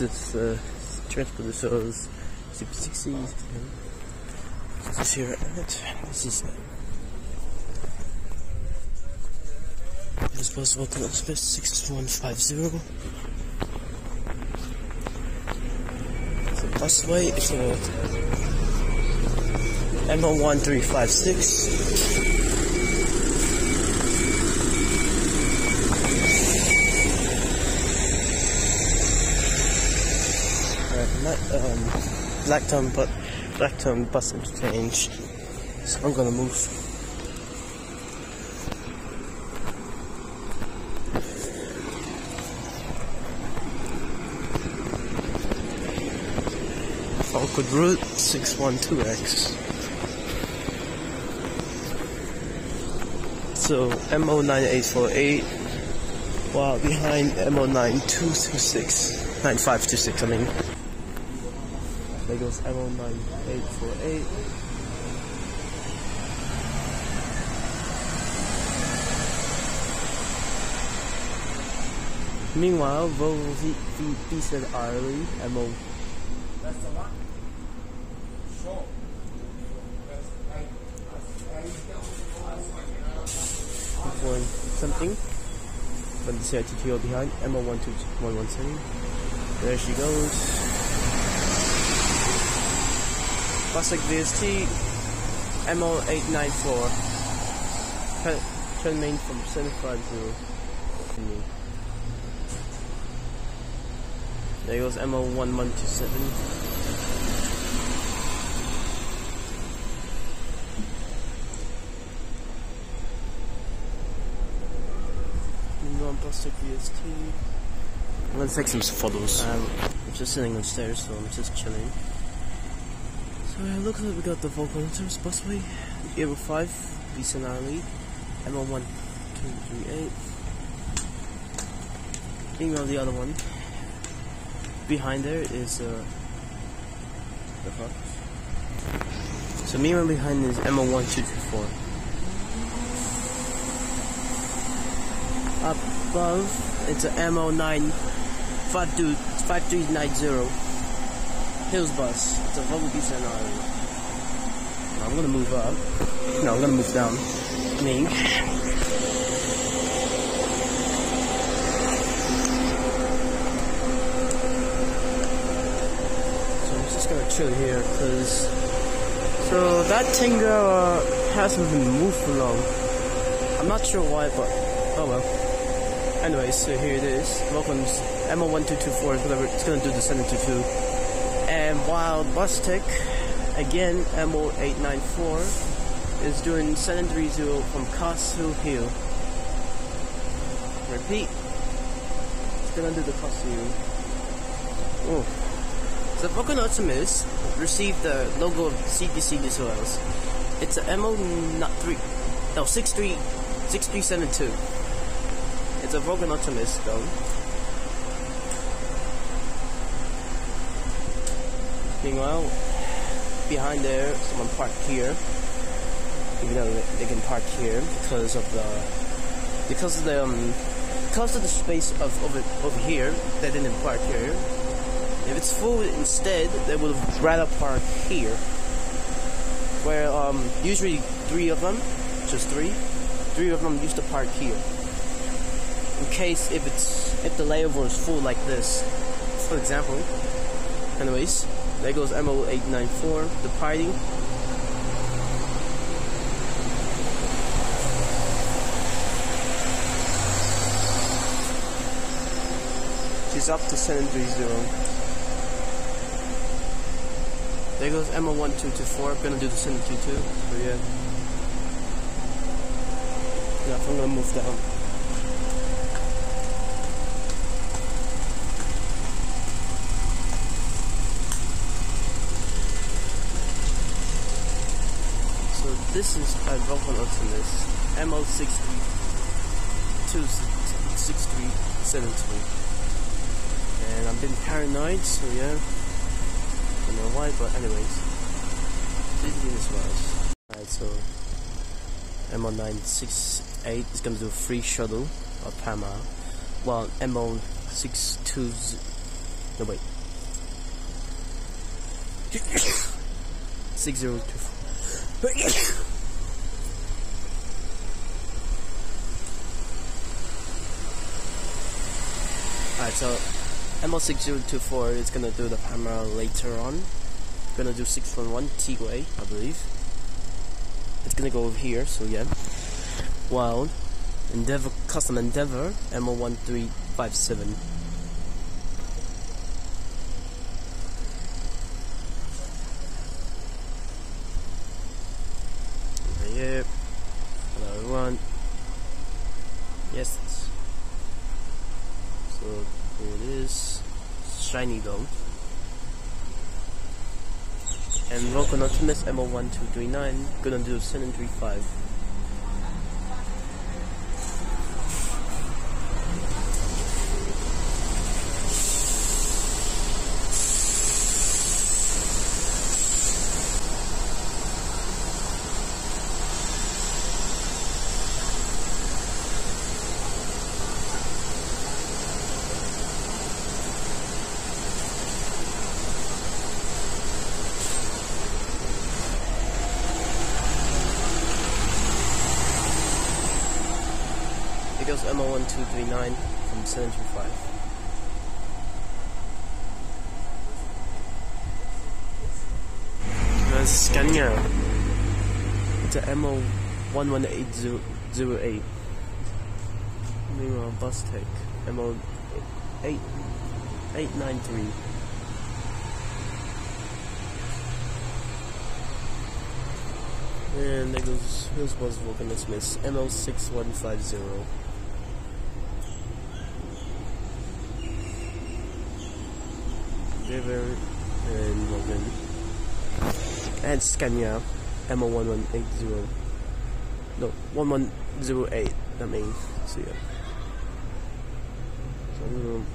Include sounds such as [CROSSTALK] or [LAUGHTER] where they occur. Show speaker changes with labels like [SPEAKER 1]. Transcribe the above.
[SPEAKER 1] this is uh, transport shows Super 60. This is here at this is. This bus welcome Express 6150. So busway is uh, MO1356. Um, Blacktown, but Blacktown bus interchange. So I'm gonna move. Falkwood Route 612X. So MO9848, while behind MO9226, 9526, I mean. There goes MO9848. Meanwhile, Volvo V V V said early MO.
[SPEAKER 2] That's the one. Sure.
[SPEAKER 1] Point something. From the CITTO behind MO12117. There she goes. Classic VST MO894. Turn, main from 750. Continue. There goes MO1127. Meanwhile, Plastic VST. I'm gonna take some photos. Um, I'm just sitting upstairs, so I'm just chilling. So yeah, look like we got the Volcanoters busway, Euro 5, Vincent Alley, ML1, 238. Meanwhile, the other one, behind there is, uh, the fuck? So meanwhile behind is ML1224. Above, it's a MO9 52 5390 Hills bus. It's a Volvo B scenario. I'm gonna move up. No, I'm gonna move down. Me. So I'm just gonna chill here, cause so that thing uh, hasn't been moved for long. I'm not sure why, but oh well. Anyways, so here it is. Welcome's MO1224 is gonna, it's gonna do the 722. And while Bustech, again, MO894, is doing 730 from Castle Hill. Repeat. It's gonna do the Castle Hill. Oh. So Volgren Optimus received the logo of CDC Soils. It's a MO not three no 63 6372. It's a Volgren Optimus though. Meanwhile, behind there, someone parked here. Even though they- can park here because of the because of the um, because of the space of over over here, they didn't park here. If it's full instead, they would have rather park here. Where um usually three of them, just three, three of them used to park here. In case if it's if the layover is full like this, for example. Anyways, there goes MO894, the party. She's up to 730. There goes MO1224, gonna do the 722, so yeah. Yeah, I'm gonna move down. So this is a Volgren Optimus MO60 26373. And I'm been paranoid, so yeah. I don't know why, but anyways. This is was. Alright, so MO968 is gonna do a free shuttle of Panama, while MO620 no wait, [COUGHS] Six zero two four. Alright, so MO6024 is gonna do the camera later on. Gonna do 611 T-Way, I believe. It's gonna go over here, so yeah. While Endeavor Custom Endeavor MO1357. Over here. Hello everyone. Yes. So here it is. Shiny though. And Volgren Optimus MO1239 gonna do 735. It goes MO1239 from 735. That's Scania. It's a MO118008. Meanwhile, bus tech MO8893. And there goes, here's was Vulcan Smith, MO6150. River and Logan. And Scania MO1180. No, 1108, I mean. So yeah. So I'm